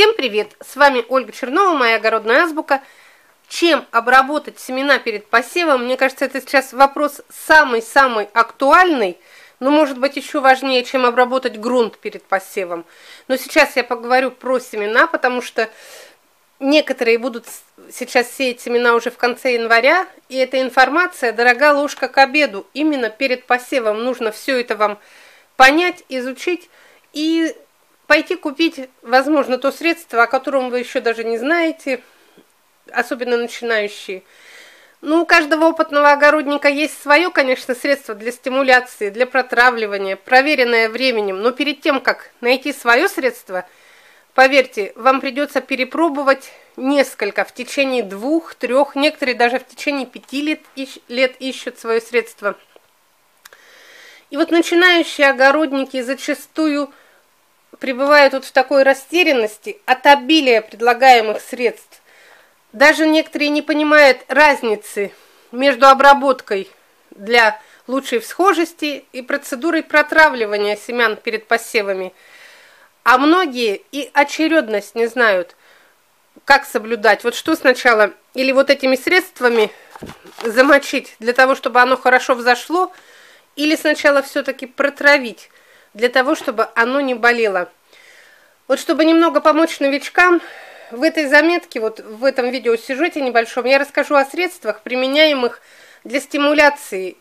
Всем привет! С вами Ольга Чернова, моя огородная азбука. Чем обработать семена перед посевом? Мне кажется, это сейчас вопрос самый-самый актуальный, но может быть еще важнее, чем обработать грунт перед посевом. Но сейчас я поговорю про семена, потому что некоторые будут сейчас сеять семена уже в конце января, и эта информация дорога ложка к обеду. Именно перед посевом нужно все это вам понять, изучить и пойти купить, возможно, то средство, о котором вы еще даже не знаете, особенно начинающие. Ну, у каждого опытного огородника есть свое, конечно, средство для стимуляции, для протравливания, проверенное временем. Но перед тем, как найти свое средство, поверьте, вам придется перепробовать несколько в течение двух, трех, некоторые даже в течение пяти лет, ищ, лет ищут свое средство. И вот начинающие огородники зачастую пребывают вот в такой растерянности от обилия предлагаемых средств. Даже некоторые не понимают разницы между обработкой для лучшей всхожести и процедурой протравливания семян перед посевами. А многие и очередность не знают, как соблюдать. Вот что сначала, или вот этими средствами замочить для того, чтобы оно хорошо взошло, или сначала все-таки протравить для того, чтобы оно не болело. Вот чтобы немного помочь новичкам, в этой заметке, вот в этом видеосюжете небольшом, я расскажу о средствах, применяемых для стимуляции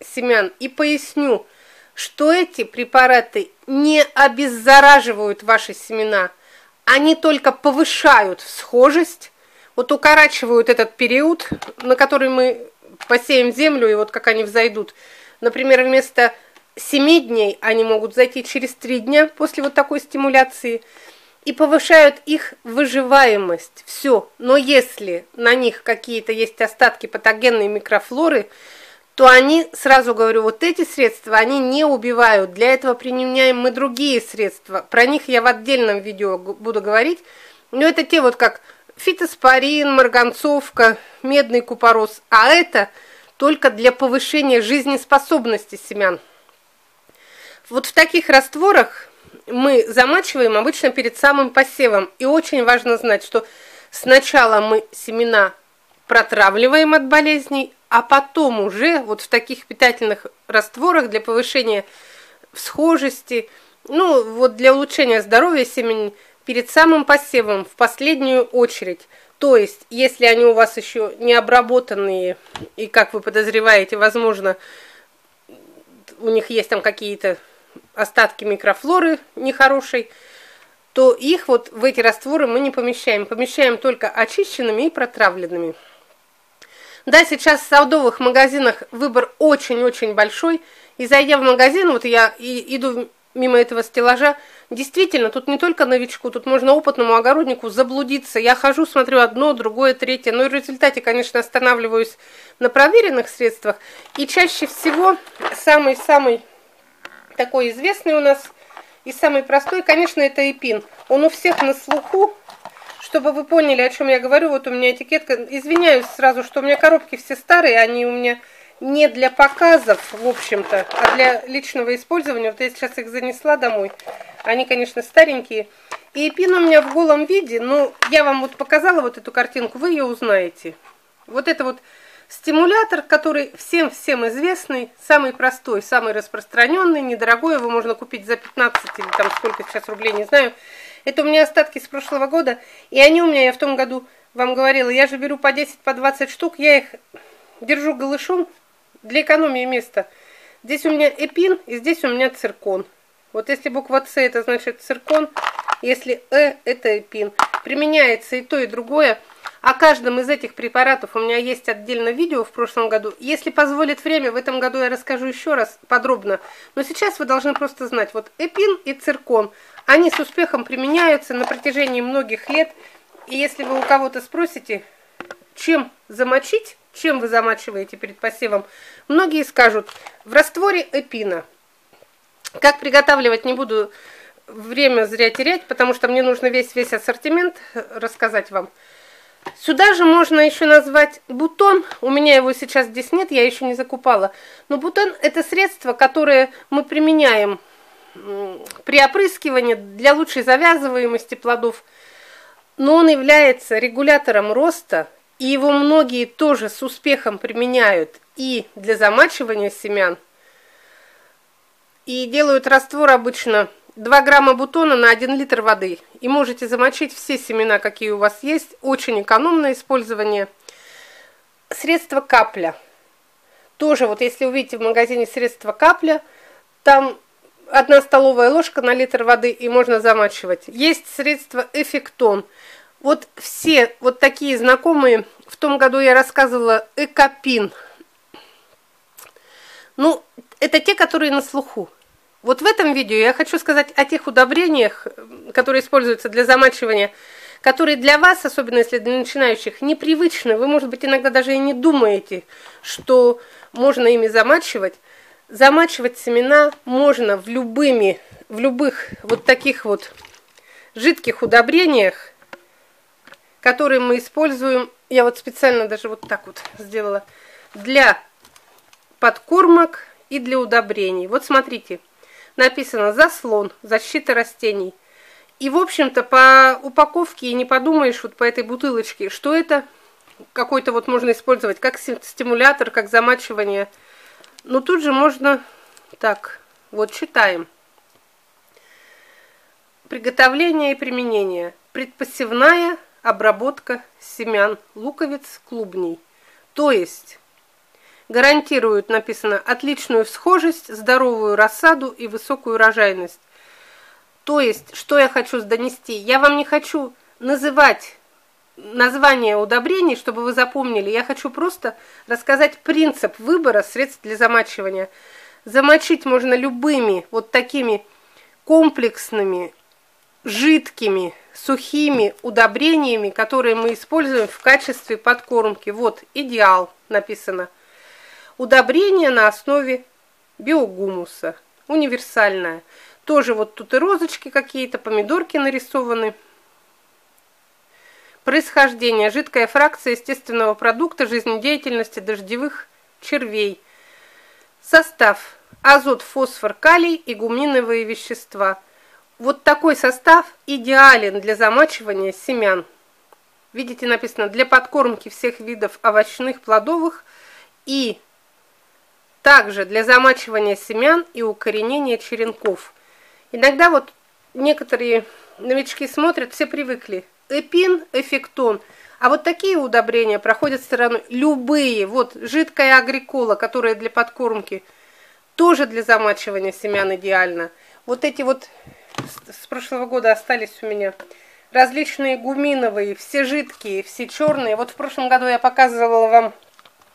семян, и поясню, что эти препараты не обеззараживают ваши семена, они только повышают всхожесть, вот укорачивают этот период, на который мы посеем землю, и вот как они взойдут. Например, вместо 7 дней они могут зайти через 3 дня после вот такой стимуляции и повышают их выживаемость. Все. Но если на них какие-то есть остатки патогенной микрофлоры, то они, сразу говорю, вот эти средства, они не убивают. Для этого применяем мы другие средства. Про них я в отдельном видео буду говорить. Но это те вот как фитоспорин, марганцовка, медный купорос. А это только для повышения жизнеспособности семян. Вот в таких растворах мы замачиваем обычно перед самым посевом. И очень важно знать, что сначала мы семена протравливаем от болезней, а потом уже вот в таких питательных растворах для повышения всхожести, ну вот для улучшения здоровья семени перед самым посевом в последнюю очередь. То есть, если они у вас еще не обработанные, и как вы подозреваете, возможно, у них есть там какие-то остатки микрофлоры нехорошей, то их вот в эти растворы мы не помещаем. Помещаем только очищенными и протравленными. Да, сейчас в садовых магазинах выбор очень-очень большой. И зайдя в магазин, вот я и иду мимо этого стеллажа, действительно, тут не только новичку, тут можно опытному огороднику заблудиться. Я хожу, смотрю одно, другое, третье, но и в результате, конечно, останавливаюсь на проверенных средствах. И чаще всего самый-самый такой известный у нас и самый простой, конечно, это эпин. Он у всех на слуху. Чтобы вы поняли, о чем я говорю, вот у меня этикетка. Извиняюсь сразу, что у меня коробки все старые, они у меня не для показов, в общем-то, а для личного использования. Вот я сейчас их занесла домой. Они, конечно, старенькие. И эпин у меня в голом виде, но я вам вот показала вот эту картинку, вы ее узнаете. Вот это вот Стимулятор, который всем-всем известный, самый простой, самый распространенный, недорогой, его можно купить за 15 или там сколько сейчас рублей, не знаю. Это у меня остатки с прошлого года, и они у меня, я в том году вам говорила, я же беру по 10, по 20 штук, я их держу голышом для экономии места. Здесь у меня эпин, и здесь у меня циркон. Вот если буква С, это значит циркон, если Э, это эпин. Применяется и то, и другое. О каждом из этих препаратов у меня есть отдельно видео в прошлом году. Если позволит время, в этом году я расскажу еще раз подробно. Но сейчас вы должны просто знать, вот эпин и циркон, они с успехом применяются на протяжении многих лет. И если вы у кого-то спросите, чем замочить, чем вы замачиваете перед посевом, многие скажут, в растворе эпина. Как приготавливать не буду время зря терять, потому что мне нужно весь-весь ассортимент рассказать вам. Сюда же можно еще назвать бутон. У меня его сейчас здесь нет, я еще не закупала. Но бутон это средство, которое мы применяем при опрыскивании для лучшей завязываемости плодов. но он является регулятором роста, и его многие тоже с успехом применяют и для замачивания семян, и делают раствор обычно 2 грамма бутона на 1 литр воды. И можете замочить все семена, какие у вас есть. Очень экономное использование. Средство капля. Тоже вот если увидите в магазине средство капля, там одна столовая ложка на литр воды и можно замачивать. Есть средство эффектон. Вот все вот такие знакомые, в том году я рассказывала экопин. Ну, это те, которые на слуху. Вот в этом видео я хочу сказать о тех удобрениях, которые используются для замачивания, которые для вас, особенно если для начинающих, непривычны. Вы, может быть, иногда даже и не думаете, что можно ими замачивать. Замачивать семена можно в любыми, в любых вот таких вот жидких удобрениях, которые мы используем. Я вот специально даже вот так вот сделала для подкормок и для удобрений. Вот смотрите написано «Заслон. Защита растений». И, в общем-то, по упаковке и не подумаешь вот по этой бутылочке, что это какой-то вот можно использовать как стимулятор, как замачивание. Но тут же можно... Так, вот читаем. Приготовление и применение. Предпосевная обработка семян луковиц клубней. То есть гарантируют, написано, отличную всхожесть, здоровую рассаду и высокую урожайность. То есть, что я хочу донести? Я вам не хочу называть название удобрений, чтобы вы запомнили. Я хочу просто рассказать принцип выбора средств для замачивания. Замочить можно любыми вот такими комплексными, жидкими, сухими удобрениями, которые мы используем в качестве подкормки. Вот, идеал написано – Удобрение на основе биогумуса. Универсальное. Тоже вот тут и розочки какие-то, помидорки нарисованы. Происхождение. Жидкая фракция естественного продукта жизнедеятельности дождевых червей. Состав. Азот, фосфор, калий и гуминовые вещества. Вот такой состав идеален для замачивания семян. Видите, написано для подкормки всех видов овощных, плодовых и также для замачивания семян и укоренения черенков. Иногда вот некоторые новички смотрят, все привыкли. Эпин, эффектон. А вот такие удобрения проходят стороной любые. Вот жидкая агрикола, которая для подкормки, тоже для замачивания семян идеально. Вот эти вот с прошлого года остались у меня различные гуминовые, все жидкие, все черные. Вот в прошлом году я показывала вам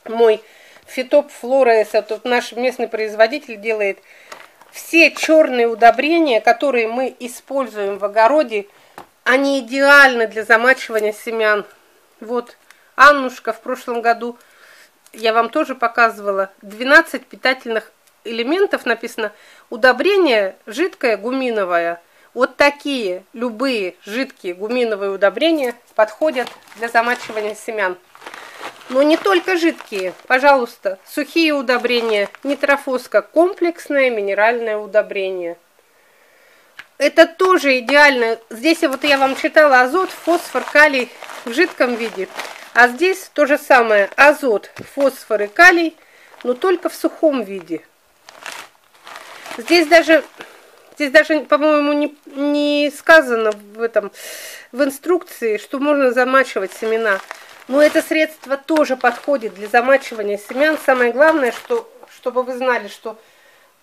мой Фитоп Флорес, это наш местный производитель делает. Все черные удобрения, которые мы используем в огороде, они идеальны для замачивания семян. Вот Аннушка в прошлом году, я вам тоже показывала, 12 питательных элементов написано. Удобрение жидкое, гуминовое. Вот такие любые жидкие гуминовые удобрения подходят для замачивания семян. Но не только жидкие, пожалуйста, сухие удобрения, нитрофоска, комплексное минеральное удобрение. Это тоже идеально. Здесь вот я вам читала азот, фосфор, калий в жидком виде. А здесь то же самое, азот, фосфор и калий, но только в сухом виде. Здесь даже, здесь даже, по-моему, не, не сказано в этом, в инструкции, что можно замачивать семена. Но это средство тоже подходит для замачивания семян. Самое главное, что, чтобы вы знали, что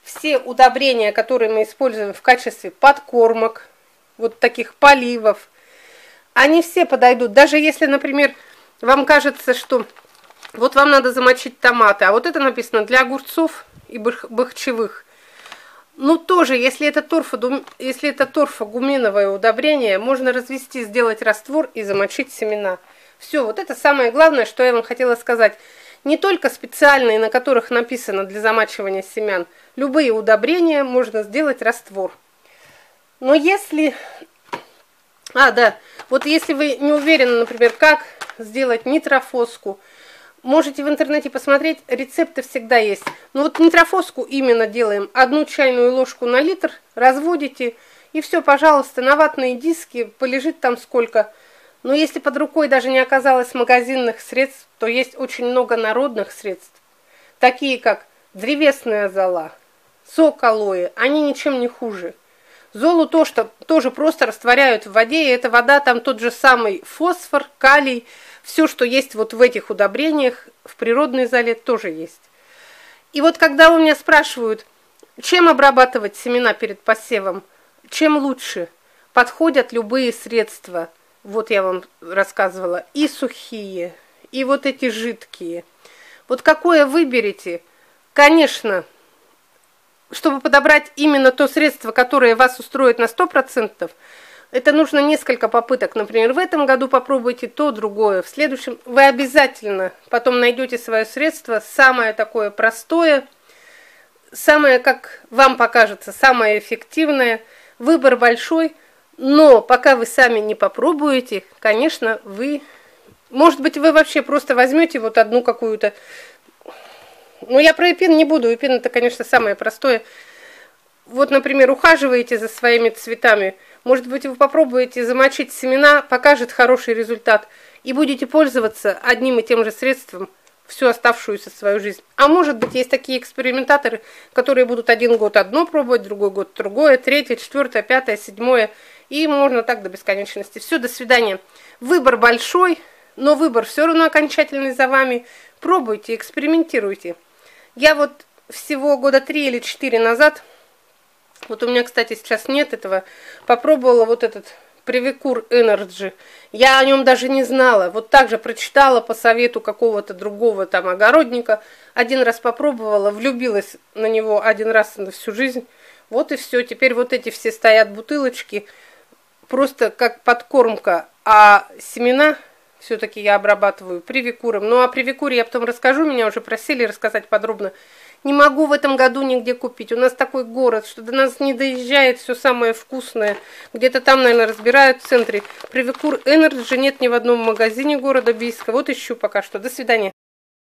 все удобрения, которые мы используем в качестве подкормок, вот таких поливов, они все подойдут. Даже если, например, вам кажется, что вот вам надо замочить томаты, а вот это написано для огурцов и бахчевых. Ну, тоже, если это, торфо, если это торфогуминовое удобрение, можно развести, сделать раствор и замочить семена. Все, вот это самое главное, что я вам хотела сказать. Не только специальные, на которых написано для замачивания семян. Любые удобрения можно сделать раствор. Но если... А, да, вот если вы не уверены, например, как сделать нитрофоску, можете в интернете посмотреть, рецепты всегда есть. Но вот нитрофоску именно делаем. Одну чайную ложку на литр, разводите, и все, пожалуйста, на ватные диски, полежит там сколько Но если под рукой даже не оказалось магазинных средств, то есть очень много народных средств, такие как древесная зола, сок алоэ, они ничем не хуже. Золу то, что тоже просто растворяют в воде, и эта вода там тот же самый фосфор, калий, все, что есть вот в этих удобрениях, в природной зале тоже есть. И вот когда у меня спрашивают, чем обрабатывать семена перед посевом, чем лучше, подходят любые средства. Вот я вам рассказывала, и сухие, и вот эти жидкие. Вот какое выберете, конечно, чтобы подобрать именно то средство, которое вас устроит на 100%, это нужно несколько попыток. Например, в этом году попробуйте то, другое. В следующем вы обязательно потом найдете свое средство, самое такое простое, самое, как вам покажется, самое эффективное. Выбор большой, но пока вы сами не попробуете, конечно, вы... Может быть, вы вообще просто возьмете вот одну какую-то ну, я про эпин не буду. Эпин это, конечно, самое простое. Вот, например, ухаживаете за своими цветами. Может быть, вы попробуете замочить семена, покажет хороший результат. И будете пользоваться одним и тем же средством всю оставшуюся свою жизнь. А может быть, есть такие экспериментаторы, которые будут один год одно пробовать, другой год другое, третье, четвертое, пятое, седьмое. И можно так до бесконечности. Все, до свидания. Выбор большой, но выбор все равно окончательный за вами. Пробуйте, экспериментируйте. Я вот всего года три или четыре назад, вот у меня, кстати, сейчас нет этого, попробовала вот этот Привикур Energy. Я о нем даже не знала. Вот так же прочитала по совету какого-то другого там огородника. Один раз попробовала, влюбилась на него один раз на всю жизнь. Вот и все. Теперь вот эти все стоят бутылочки. Просто как подкормка. А семена все-таки я обрабатываю превикуром. Ну, а превикуре я потом расскажу, меня уже просили рассказать подробно. Не могу в этом году нигде купить. У нас такой город, что до нас не доезжает все самое вкусное. Где-то там, наверное, разбирают в центре. Превикур Energy нет ни в одном магазине города Бийска. Вот ищу пока что. До свидания.